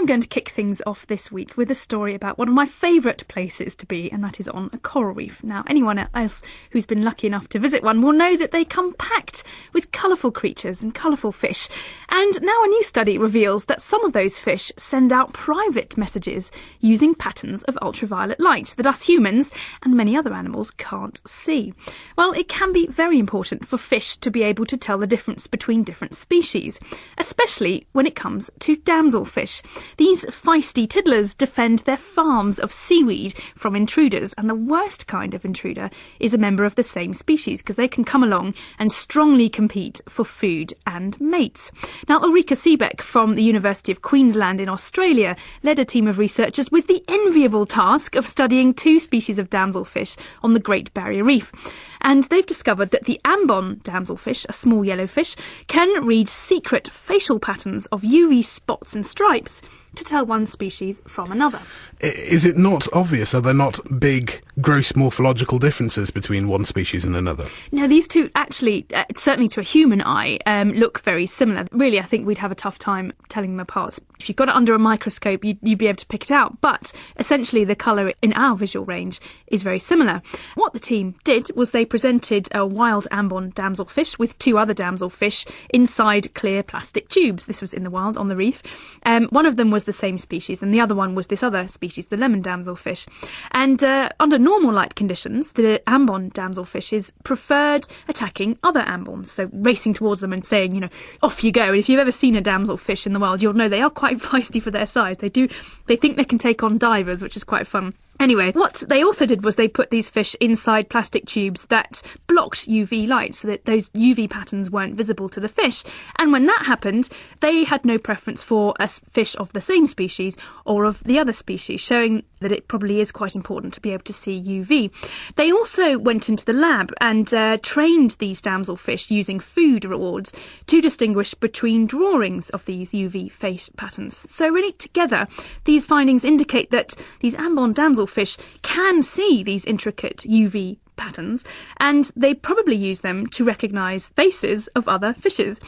I'm going to kick things off this week with a story about one of my favourite places to be, and that is on a coral reef. Now, anyone else who's been lucky enough to visit one will know that they come packed with colourful creatures and colourful fish. And now a new study reveals that some of those fish send out private messages using patterns of ultraviolet light that us humans and many other animals can't see. Well, it can be very important for fish to be able to tell the difference between different species, especially when it comes to damselfish. These feisty tiddlers defend their farms of seaweed from intruders, and the worst kind of intruder is a member of the same species because they can come along and strongly compete for food and mates. Now, Ulrike Siebeck from the University of Queensland in Australia led a team of researchers with the enviable task of studying two species of damselfish on the Great Barrier Reef. And they've discovered that the ambon damselfish, a small yellow fish, can read secret facial patterns of UV spots and stripes to tell one species from another. Is it not obvious? Are there not big, gross morphological differences between one species and another? No, these two actually, uh, certainly to a human eye, um, look very similar. Really, I think we'd have a tough time telling them apart. If you got it under a microscope, you'd, you'd be able to pick it out. But essentially, the colour in our visual range is very similar. What the team did was they presented a wild ambon damselfish with two other damselfish inside clear plastic tubes. This was in the wild on the reef. Um, one of them was was the same species, and the other one was this other species, the lemon damselfish. And uh, under normal light conditions, the ambon damselfish is preferred attacking other ambons, so racing towards them and saying, you know, off you go. And if you've ever seen a damselfish in the wild, you'll know they are quite feisty for their size. They do, they think they can take on divers, which is quite fun. Anyway, what they also did was they put these fish inside plastic tubes that blocked UV light so that those UV patterns weren't visible to the fish. And when that happened, they had no preference for a fish of the same species or of the other species, showing that it probably is quite important to be able to see UV. They also went into the lab and uh, trained these damselfish using food rewards to distinguish between drawings of these UV face patterns. So, really, together, these findings indicate that these ambon damselfish fish can see these intricate UV patterns, and they probably use them to recognise faces of other fishes.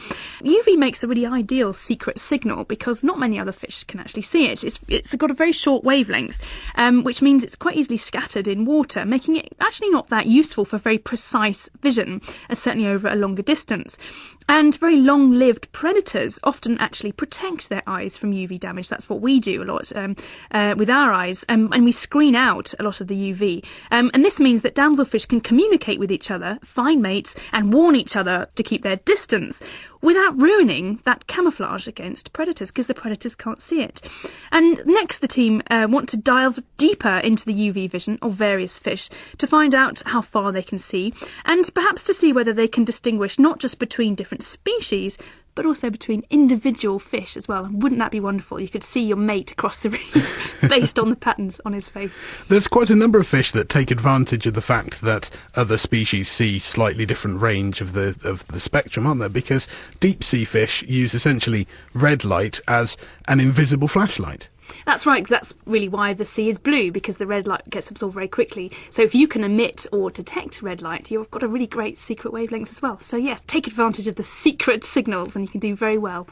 UV makes a really ideal secret signal because not many other fish can actually see it. It's, it's got a very short wavelength, um, which means it's quite easily scattered in water, making it actually not that useful for very precise vision, uh, certainly over a longer distance. And very long lived predators often actually protect their eyes from UV damage. That's what we do a lot um, uh, with our eyes, um, and we screen out a lot of the UV. Um, and this means that damselfish can communicate with each other, find mates, and warn each other to keep their distance without ruining that camouflage against predators because the predators can't see it. And next, the team uh, want to dive deeper into the UV vision of various fish to find out how far they can see and perhaps to see whether they can distinguish not just between different species but also between individual fish as well. And wouldn't that be wonderful? You could see your mate across the reef based on the patterns on his face. There's quite a number of fish that take advantage of the fact that other species see slightly different range of the of the spectrum, aren't there? Because deep sea fish use essentially red light as an invisible flashlight. That's right. That's really why the sea is blue because the red light gets absorbed very quickly. So if you can emit or detect red light, you've got a really great secret wavelength as well. So yes, take advantage of the secret signals and you can do very well.